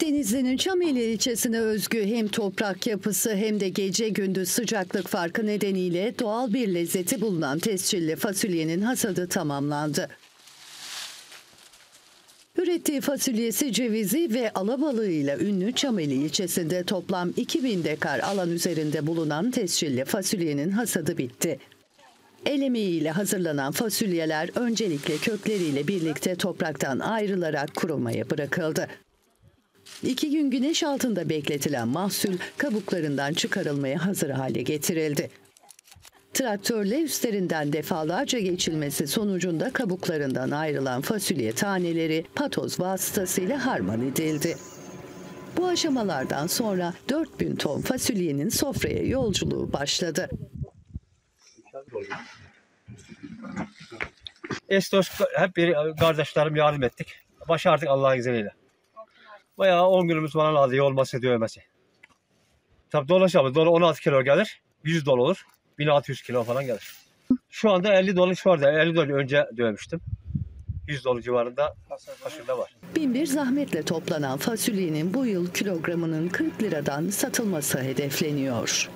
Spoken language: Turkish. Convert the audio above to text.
Denizli'nin Çameli ilçesine özgü hem toprak yapısı hem de gece gündüz sıcaklık farkı nedeniyle doğal bir lezzeti bulunan tescilli fasulyenin hasadı tamamlandı. Ürettiği fasulyesi, cevizi ve alabalığıyla ünlü Çameli ilçesinde toplam 2000 dekar alan üzerinde bulunan tescilli fasulyenin hasadı bitti. El emeğiyle hazırlanan fasulyeler öncelikle kökleriyle birlikte topraktan ayrılarak kurumaya bırakıldı. İki gün güneş altında bekletilen mahsul kabuklarından çıkarılmaya hazır hale getirildi. Traktörle üstlerinden defalarca geçilmesi sonucunda kabuklarından ayrılan fasulye taneleri patoz vasıtasıyla harman edildi. Bu aşamalardan sonra 4000 ton fasulyenin sofraya yolculuğu başladı. Dost hep bir kardeşlerim yardım ettik. Başardık Allah'ın izniyle. Bayağı 10 günümüz falan aldı olması dövmesi. Tabii dolaşamız. Dolu 16 kilo gelir. 100 dolu olur. 1600 kilo falan gelir. Şu anda 50 dolu şu anda 50 dolu önce dövmüştüm. 100 dolu civarında fasulye var. Binbir zahmetle toplanan fasulyenin bu yıl kilogramının 40 liradan satılması hedefleniyor.